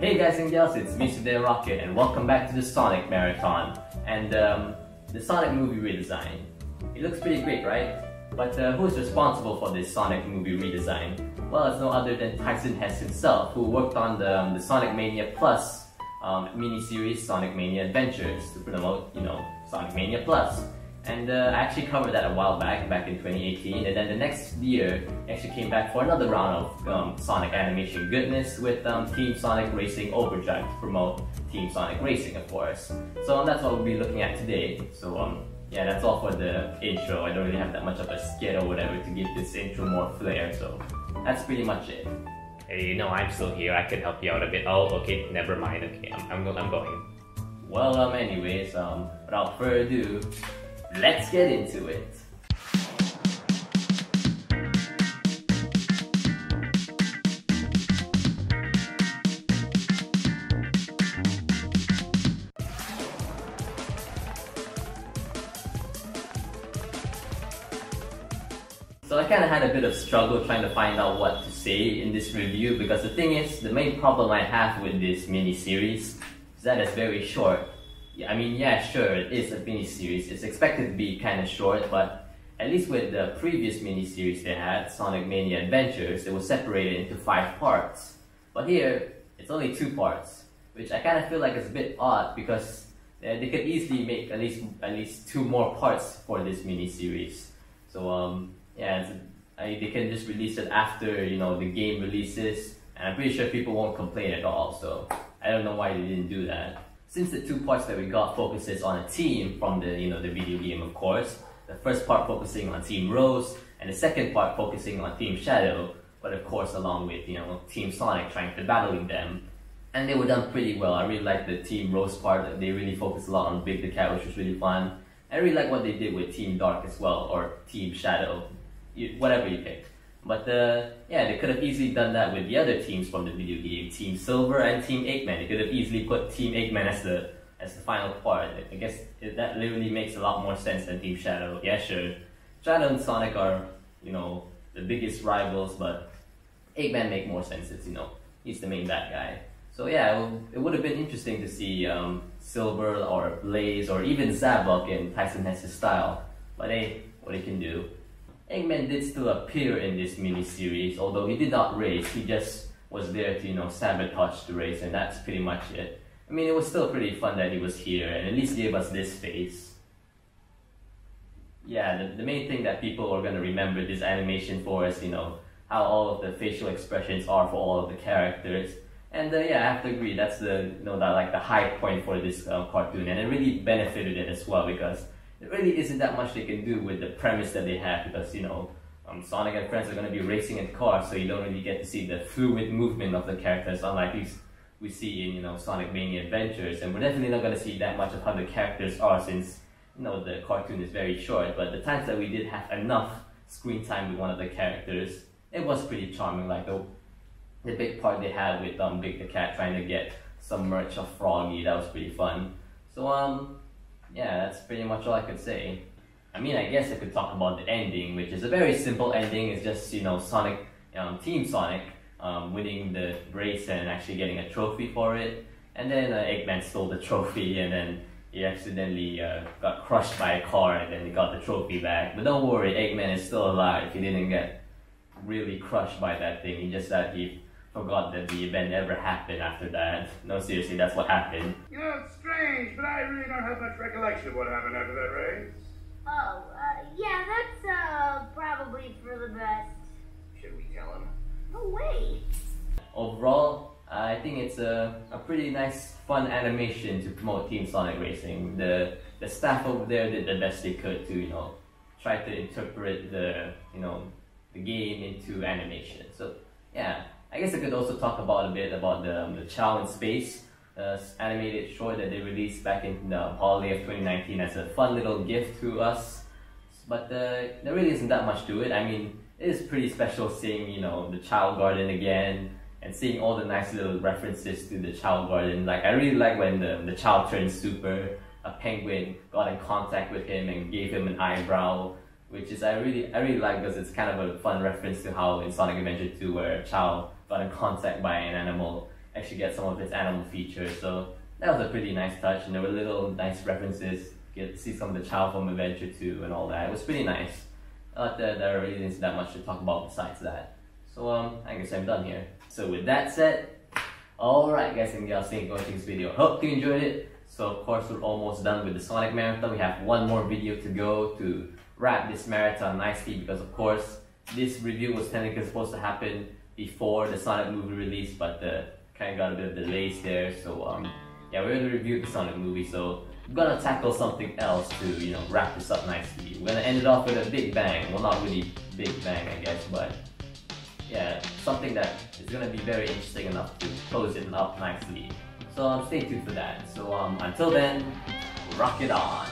Hey guys and gals, it's Mr. Day Rocket and welcome back to the Sonic Marathon and um, the Sonic movie redesign. It looks pretty great, right? But uh, who is responsible for this Sonic movie redesign? Well, it's no other than Tyson Hesse himself, who worked on the, um, the Sonic Mania Plus um, mini-series Sonic Mania Adventures to promote, you know, Sonic Mania Plus. And uh, I actually covered that a while back, back in 2018, and then the next year, actually came back for another round of um, Sonic animation goodness with um, Team Sonic Racing Overdrive to promote Team Sonic Racing, of course. So um, that's what we'll be looking at today. So um, yeah, that's all for the intro. I don't really have that much of a skit or whatever to give this intro more flair, so that's pretty much it. Hey, you know, I'm still here. I can help you out a bit. Oh, okay, never mind. Okay, I'm, I'm, I'm going. Well, um, anyways, um, without further ado, let's get into it. So I kind of had a bit of struggle trying to find out what to say in this review because the thing is, the main problem I have with this mini-series is that it's very short. I mean, yeah, sure, it is a mini-series. It's expected to be kind of short, but at least with the previous mini-series they had, Sonic Mania Adventures, it was separated into five parts. But here, it's only two parts, which I kind of feel like is a bit odd because they could easily make at least at least two more parts for this mini-series. So um, yeah, I, they can just release it after you know the game releases, and I'm pretty sure people won't complain at all. So I don't know why they didn't do that. Since the two parts that we got focuses on a team from the you know the video game, of course. The first part focusing on Team Rose, and the second part focusing on Team Shadow, but of course along with you know Team Sonic trying to battling them. And they were done pretty well. I really like the Team Rose part. They really focused a lot on Big the Cat, which was really fun. I really like what they did with Team Dark as well, or Team Shadow you, whatever you pick. But uh, yeah, they could have easily done that with the other teams from the video game, Team Silver and Team Eggman. They could have easily put Team Eggman as the as the final part. I guess that literally makes a lot more sense than Team Shadow. Yeah, sure, Shadow and Sonic are you know the biggest rivals, but Eggman make more sense. It's you know he's the main bad guy. So yeah, it, would have been interesting to see um, Silver or Blaze or even Zavok in Tyson Hesse's style. But hey, what he can do. Eggman did still appear in this mini-series, although he did not race, he just was there to, you know, sabotage the race, and that's pretty much it. I mean, it was still pretty fun that he was here, and at least gave us this face. Yeah, the, the main thing that people are gonna remember this animation for is, you know, how all of the facial expressions are for all of the characters. And uh, yeah, I have to agree, that's the, you know, that, like the high point for this uh, cartoon, and it really benefited it as well, because there really isn't that much they can do with the premise that they have because, you know, um, Sonic and friends are going to be racing in cars, so you don't really get to see the fluid movement of the characters, unlike these we see in, you know, Sonic Mania Adventures. And we're definitely not going to see that much of how the characters are since, you know, the cartoon is very short. But the times that we did have enough screen time with one of the characters, it was pretty charming. Like the, the big part they had with um, Big the Cat trying to get some merch of Froggy, that was pretty fun. So, um, yeah, that's pretty much all I could say. I mean, I guess I could talk about the ending, which is a very simple ending. It's just, you know, Sonic, um, Team Sonic, um, winning the race and actually getting a trophy for it. And then uh, Eggman stole the trophy and then he accidentally uh, got crushed by a car and then he got the trophy back. But don't worry, Eggman is still alive. He didn't get really crushed by that thing. He just that he forgot that the event ever happened after that. No, seriously, that's what happened. You know, it's strange, but I really don't have much recollection of what happened after that race. Oh, uh, yeah, that's, uh, probably for the best. Should we tell him? Oh, wait. Overall, I think it's a, a pretty nice, fun animation to promote Team Sonic Racing. The the staff over there did the best they could to, you know, try to interpret the, you know, the game into animation. So, yeah, I guess I could also talk about a bit about the, um, the Chao in Space uh, animated short that they released back in the holiday of 2019 as a fun little gift to us. But uh, there really isn't that much to it. I mean, it is pretty special seeing, you know, the Chao Garden again and seeing all the nice little references to the Chao Garden. Like, I really like when the, the Chao turned super, a penguin got in contact with him and gave him an eyebrow which is I really I really like because it's kind of a fun reference to how in Sonic Adventure 2 where Chao got in contact by an animal actually gets some of his animal features. So that was a pretty nice touch, and there were little nice references. Get see some of the child from Adventure 2 and all that. It was pretty nice. Not that there really isn't that much to talk about besides that. So um, I guess I'm done here. So with that said, alright guys and girls, thank you for watching this video. Hope you enjoyed it. So of course we're almost done with the Sonic Marathon. We have one more video to go to wrap this marathon nicely because of course this review was technically supposed to happen before the Sonic movie release, but the kind of got a bit of delays there. So um, yeah, we're gonna review the Sonic movie. So we're gonna tackle something else to you know wrap this up nicely. We're gonna end it off with a big bang. Well, not really big bang, I guess, but yeah, something that is gonna be very interesting enough to close it up nicely. So um, stay tuned for that. So um, until then, rock it on.